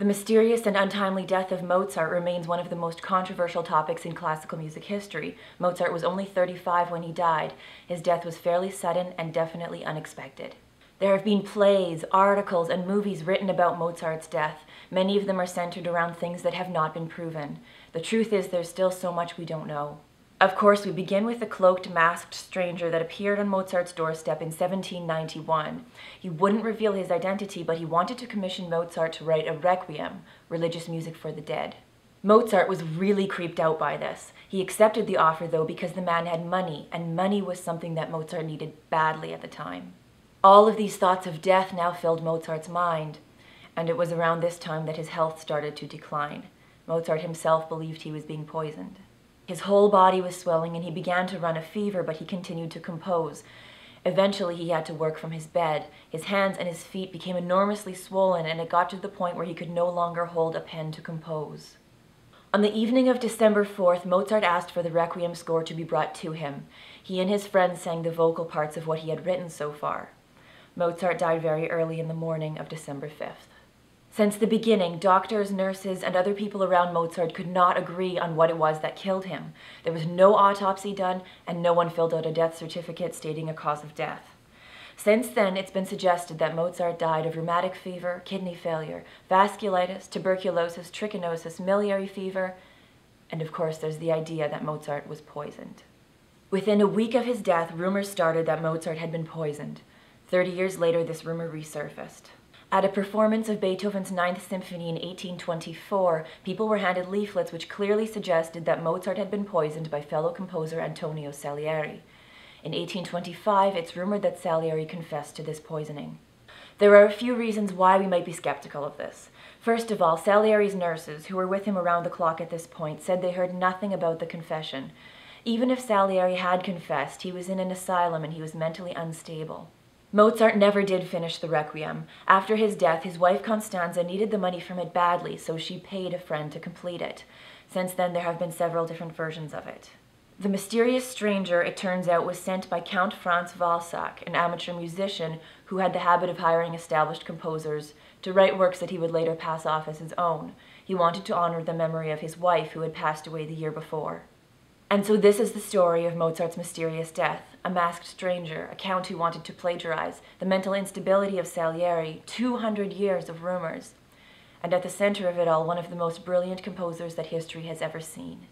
The mysterious and untimely death of Mozart remains one of the most controversial topics in classical music history. Mozart was only 35 when he died. His death was fairly sudden and definitely unexpected. There have been plays, articles, and movies written about Mozart's death. Many of them are centered around things that have not been proven. The truth is, there's still so much we don't know. Of course, we begin with the cloaked, masked stranger that appeared on Mozart's doorstep in 1791. He wouldn't reveal his identity, but he wanted to commission Mozart to write a requiem, religious music for the dead. Mozart was really creeped out by this. He accepted the offer, though, because the man had money, and money was something that Mozart needed badly at the time. All of these thoughts of death now filled Mozart's mind, and it was around this time that his health started to decline. Mozart himself believed he was being poisoned. His whole body was swelling and he began to run a fever, but he continued to compose. Eventually, he had to work from his bed. His hands and his feet became enormously swollen, and it got to the point where he could no longer hold a pen to compose. On the evening of December 4th, Mozart asked for the Requiem score to be brought to him. He and his friends sang the vocal parts of what he had written so far. Mozart died very early in the morning of December 5th. Since the beginning, doctors, nurses, and other people around Mozart could not agree on what it was that killed him. There was no autopsy done, and no one filled out a death certificate stating a cause of death. Since then, it's been suggested that Mozart died of rheumatic fever, kidney failure, vasculitis, tuberculosis, trichinosis, miliary fever, and of course, there's the idea that Mozart was poisoned. Within a week of his death, rumors started that Mozart had been poisoned. Thirty years later, this rumor resurfaced. At a performance of Beethoven's Ninth Symphony in 1824, people were handed leaflets which clearly suggested that Mozart had been poisoned by fellow composer Antonio Salieri. In 1825, it's rumored that Salieri confessed to this poisoning. There are a few reasons why we might be skeptical of this. First of all, Salieri's nurses, who were with him around the clock at this point, said they heard nothing about the confession. Even if Salieri had confessed, he was in an asylum and he was mentally unstable. Mozart never did finish the Requiem. After his death, his wife Constanza needed the money from it badly, so she paid a friend to complete it. Since then, there have been several different versions of it. The mysterious stranger, it turns out, was sent by Count Franz Walsegg, an amateur musician who had the habit of hiring established composers to write works that he would later pass off as his own. He wanted to honor the memory of his wife, who had passed away the year before. And so this is the story of Mozart's mysterious death. A masked stranger, a count who wanted to plagiarize, the mental instability of Salieri, 200 years of rumors, and at the center of it all, one of the most brilliant composers that history has ever seen.